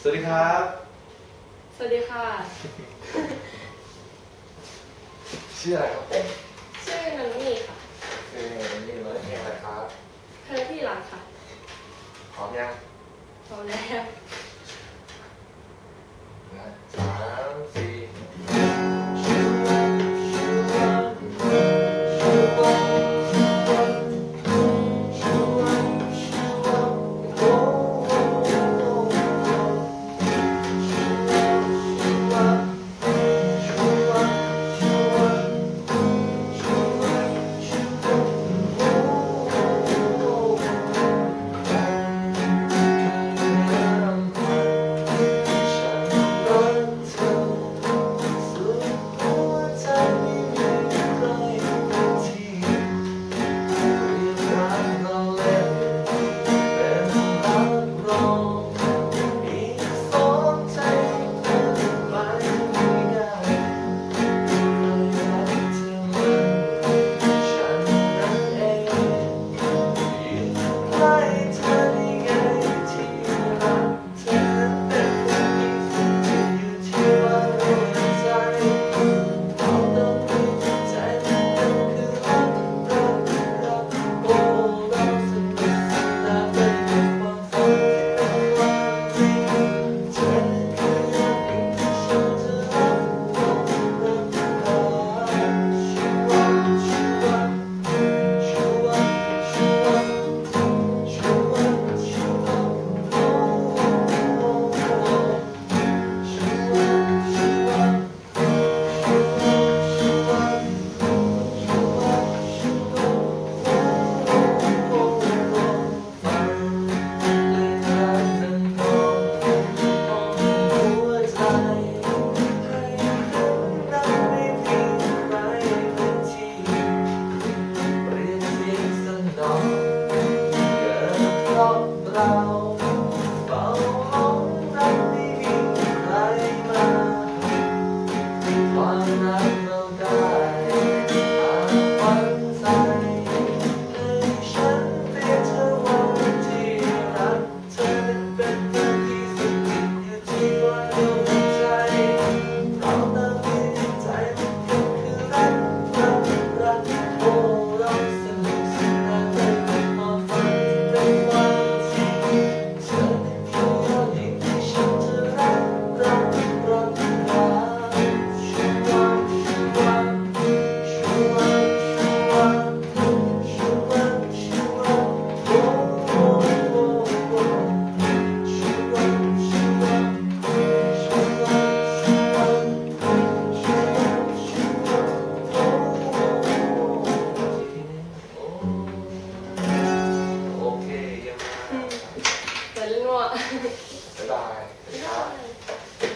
สวัสดีครับ สวัสดีค่ะ ชื่ออะไรครับผมชื่อนันนี่ค่ะเออนี่เราเพลงอะไรครับเธอที่รักค่ะพร้อมยังพร้อมแล้วนะสามสี่ เยังเ